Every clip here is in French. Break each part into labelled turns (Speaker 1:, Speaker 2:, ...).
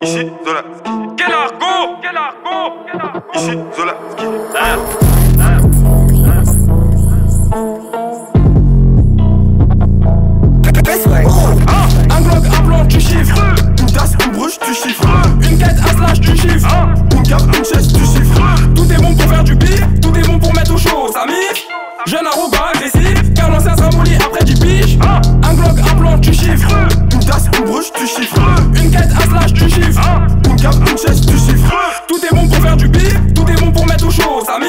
Speaker 1: Ici, Zola.
Speaker 2: Quel argot? Quel argot?
Speaker 1: Ici, Zola.
Speaker 3: Un Une quête, un slash, tu chiffres. Une cape, une chaise, tu chiffres. Tout est bon pour faire du bif, tout est bon pour mettre au chaud, Samy.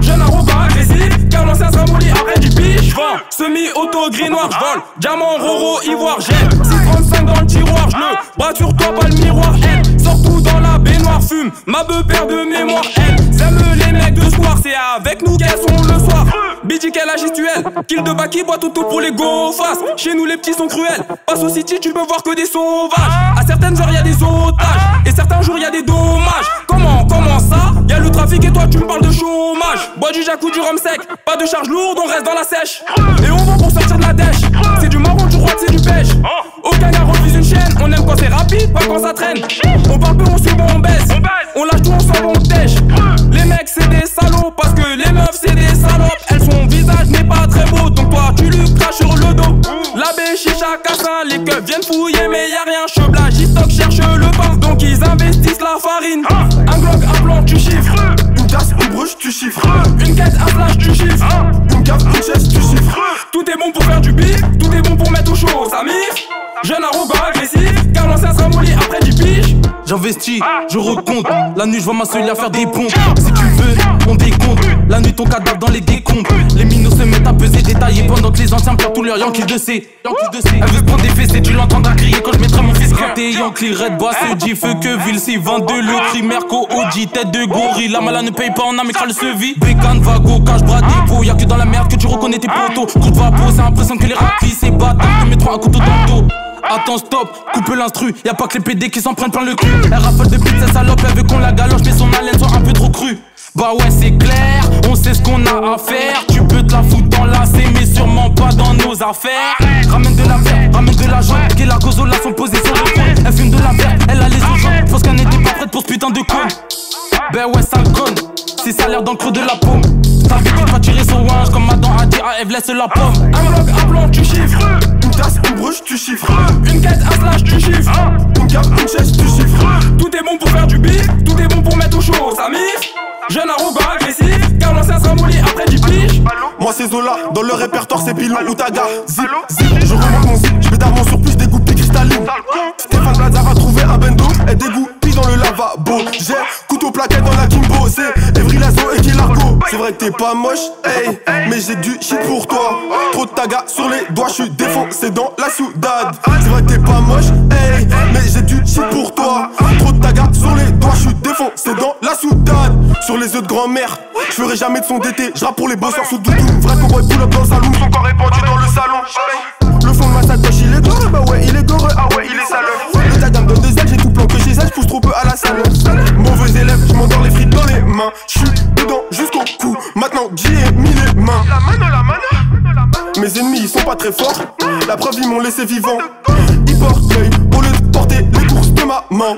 Speaker 3: Jeune arrogant, agressif, car l'ancien sera molli après 10 piges. Semi-auto, gris noir, j'vole. Diamant, roro, ivoire, j'aime. 635 dans le tiroir, j'le bras sur toi, pas le miroir. Sors tout dans la baignoire, fume. Ma beuh perd de mémoire, elle. Soir, c'est avec nous qu'elles sont le soir. BG quelle gestuelle, kill de bas qui boit tout pour les go face. Chez nous les petits sont cruels. Passe au city, tu peux voir que des sauvages. À certaines heures, y a des otages. Et certains jours, y a des dommages. Comment, comment ça? Y'a le trafic et toi, tu me parles de chômage. Bois du jack ou du rhum sec. Pas de charge lourde, on reste dans la sèche. Et on va pour sortir de la dèche. C'est du marron, du roi, c'est du pêche. Aucun gars refuse une chaîne. On aime quand c'est rapide, pas quand ça traîne. On parle peu, on suit, bon, on baisse. On lâche tout, pain. Donc ils investissent la farine. Un glock, un blanc, tu chiffres. Une tasse, une bruche, tu chiffres. Une quête, un flash, tu chiffres. Une cave, une chaise, tu chiffres. Tout est bon pour faire du bif, tout est bon pour mettre au chaud, Samir. Jeune arrogant, agressif, car l'ancien sera molli après 10 piges.
Speaker 4: J'investis, je recompte. La nuit, je vois ma seule à faire des pompes. Si tu veux, on décompte. La nuit, ton cadavre dans les décomptes. Les minots se mettent à peser détaillés pendant que les anciens perdent tout leur Yankee de C. Yankee de C. Elle veut prendre des fesses et tu l'entendras crier quand t'es Yankee, Red Bois se dit feu que ville, si 22 le cri, Merco, Audi, tête de gorille. La mala ne paye pas, on a mes se vit. Bécane, vago, cache, bras, dépôt. Y'a que dans la merde que tu reconnais tes potos. Coup de vapeau, c'est impressionnant que les raclis, c'est bâtards, te mettront un couteau dans le dos. Attends, stop, coupe l'instru. Y'a pas que les PD qui s'en prennent plein le cul. Elle raffole de pute, cette salope, elle veut qu'on la galoche, mais son haleine soit un peu trop crue. Bah ouais, c'est clair, on sait ce qu'on a à faire. Tu peux te la foutre dans la C, mais sûrement pas dans nos affaires. Ramène de la verre, ramène de la joie. Qui la gozola sont posés sur le. Elle fume de la verre, elle a les yeux jaunes. Pense qu'elle n'était pas prête pour ce putain de con. Ben ouais, ça conne, si ça a l'air dans le creux de la paume. Ta vie qui va tirer son wange, comme Adam a dit à Eve, laisse la pomme.
Speaker 3: Un bloc, un blanc, tu chiffres. Une tasse, une bruche, tu chiffres. Une quête, un slash, tu chiffres. Une cape, une chaise, tu chiffres. Tout est bon pour faire du bif, tout est bon pour mettre au chaud, Samir. Jeune arrogant, agressif, car l'ancien sera molli après 10 piges.
Speaker 1: Moi c'est Zola, dans le répertoire c'est Pilon ou Taga. Zip, zip, je remonte mon zip, je mets d'armes sur plus dégoûté cristalline. Stéphane Plaza a trouvé un bendo, et dégoûté dans le lavabo. J'ai couteau plaqué dans la Kimbo, c'est Evry Lazo et. C'est vrai que t'es pas moche, hey, mais j'ai du shit pour toi. Trop de taga sur les doigts, je suis défoncé dans la soudade. C'est vrai que t'es pas moche, hey, mais j'ai du shit pour toi. Trop de taga sur les doigts, je suis défoncé dans la soudade. Sur les œufs de grand-mère, je ferai jamais de son d'été. Je pour les bosseurs sous doudou. Vrai cowboy pull up dans le salon. Son corps répandu dans le salon. Le fond de ma sacoche, il est Maintenant, j'y ai mis les mains. La mano, la mano. Mes ennemis, ils sont pas très forts. La preuve, ils m'ont laissé vivant. Ils portent l'œil au lieu de porter les courses de maman.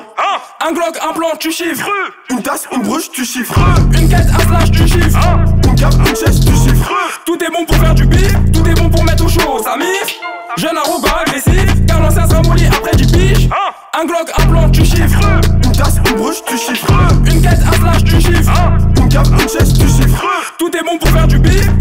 Speaker 3: Un glock, un blanc, tu chiffres.
Speaker 1: Une tasse, une bruche, tu chiffres.
Speaker 3: Une quête, un slash, tu chiffres.
Speaker 1: Une cape, une chaise, tu chiffres.
Speaker 3: Tout est bon pour faire du bif, tout est bon pour mettre au chaud, Samir. Jeune arrogant, agressif, car l'ancien sera molli après 10 piges. Un glock, un blanc, tu chiffres.
Speaker 1: Une tasse, une bruche, tu chiffres.
Speaker 3: Une quête, un slash, tu chiffres.
Speaker 1: Une cape, une chaise, démons pour faire du bif